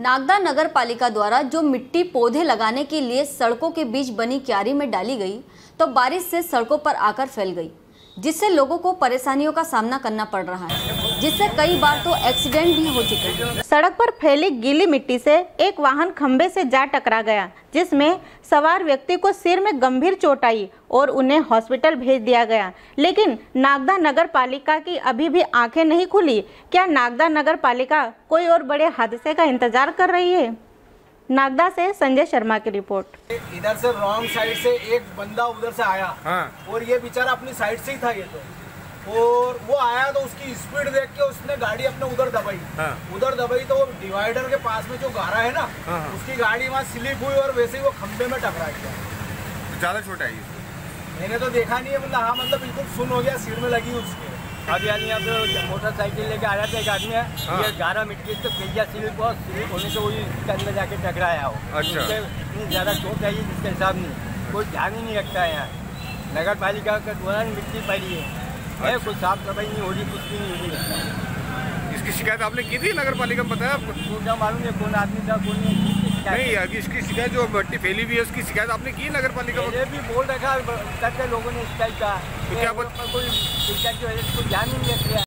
नागदा नगर पालिका द्वारा जो मिट्टी पौधे लगाने के लिए सड़कों के बीच बनी क्यारी में डाली गई तो बारिश से सड़कों पर आकर फैल गई। जिससे लोगों को परेशानियों का सामना करना पड़ रहा है। जिससे कई बार तो एक्सीडेंट भी हो चुके हैं। सड़क पर फैली गीली मिट्टी से एक वाहन खंबे से जा टकरा गया, जिसमें सवार व्यक्ति को सिर में गंभीर चोट आई और उन्हें हॉस्पिटल भेज दिया गया। लेकिन नागदा नगर पालिका की अभी भी आँखें नहीं खुली। क्या नागदा नगर पालिका कोई और बड़े हादसे का इंतज़ार कर रही है? नागदा से संजय शर्मा की रिपोर्ट। इधर से रॉन्ग साइड से एक बंदा उधर से आया। हाँ। और ये बेचारा अपनी साइड से ही था ये तो। और वो आया तो उसकी स्पीड देख के उसने गाड़ी अपने उधर दबाई। हाँ। उधर दबाई तो वो डिवाइडर के पास में जो गारा है ना हाँ, हाँ। उसकी गाड़ी वहाँ स्लिप हुई और वैसे ही वो खंबे में टकरा गया। ज़्यादा छोटा है मैंने तो देखा नहीं है मतलब हाँ मतलब बिल्कुल सुन हो गया सिर में लगी उसके। अब यानी अब मोटरसाइकिल लेके आ आया था एक आदमी है। हाँ। ये गारा मिट्टी तो पहिया स्लिप और स्लिप होने से वही इसके अंदर जाके टकराया हो अच्छा। इतनी ज़्यादा चोट आई है जिसका हिसाब नहीं। कोई ध्यान ही नहीं रखता है यहाँ नगर पालिका का द्वारा मिट्टी पड़ी है। है अच्छा। कुछ साफ़ सफ़ाई नहीं हो रही कुछ भी नहीं हो रही। इसकी शिकायत आपने की थी नगर पालिका में बताया आपको? क्या मालूम है कौन आदमी था कौन नहीं नहीं इसकी शिकायत जो मिट्टी फैली हुई है उसकी शिकायत आपने की नगर पालिका में पहले भी बोल रखा करते लोगों ने शिकायत का तो क्या कोई शिकायत की वजह से कोई ध्यान नहीं रख रहा